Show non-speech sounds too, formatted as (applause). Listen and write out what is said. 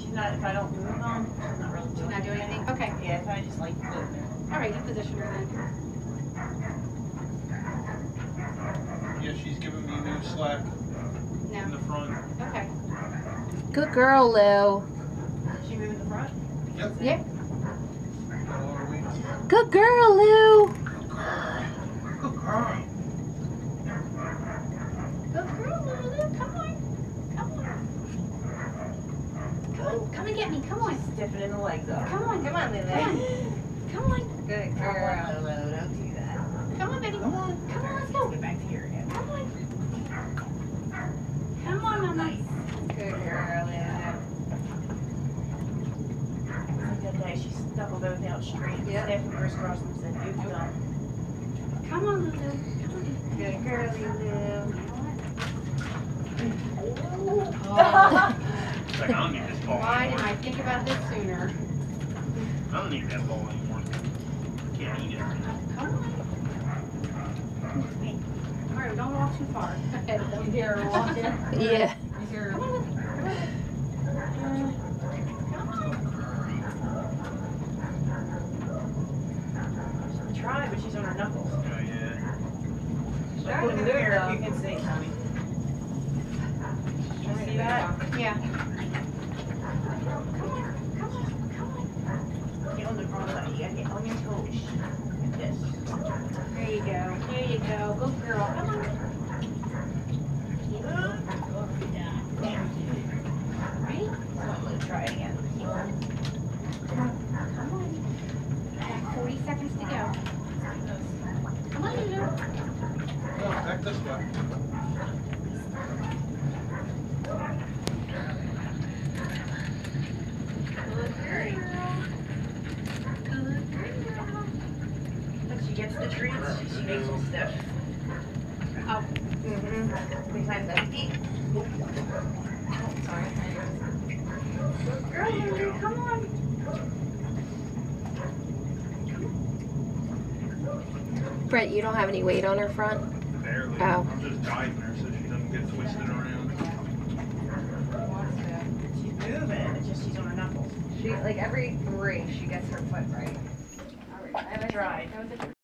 She's not, if I don't move them, she's not really doing Not doing anything? Okay. Yeah, if I just like move them. All right, you position her then. Yeah, she's giving me new slack in No. the front. Okay. Good girl, Lou. Did she move in the front? Yep. Yep. Got all her weight. Good girl, Lou. Good girl. Good girl. Go girl, Lulu. Come on. Come on. Come and get me. Come on. Stiffen in the legs up. Come on. Come on, Lily. Come on. Come on. Good girl, Lulu. Don't do that. Come on, baby. Come on. Come on, let's go. Get back to here again. Come on. Come on, Mama. Good girl, Lulu. Like that day, she stuck them both out straight. Yep. Stepped crisscrossed them, said, "You've done." Come on, Lulu. Come on. Good girl, Lulu. Oh, (laughs) It's like, I don't need this ball why didn't anymore. I think about this sooner? I don't need that ball anymore. Can't eat it. Come on. All right, don't walk too far. (laughs) Don't hear her walking. Yeah. You hear her. Come on. Come on. Come on. Try, but she's on her knuckles. Oh, yeah. Like, look in the mirror if you can see, Tommy. You see that? Yeah. Come on. Come on. Come on. Get on the wrong side. You gotta get on your toes. Like this. There you go. There you go. Good girl. Come on. I'm gonna try it again. Come on. Back 40 seconds to go. Come on, Lulu. No, back this way. Good girl. Good girl. When she gets the treats, she makes them stiff. Oh, Mm-hmm. Behind the feet. Oh, sorry. girl, Lulu. Come on. Brett, you don't have any weight on her front? Barely. Oh. I'm just guiding her so she doesn't get twisted around. She's moving, it's just she's on her knuckles. She, like every three, she gets her foot right. Tried. That was a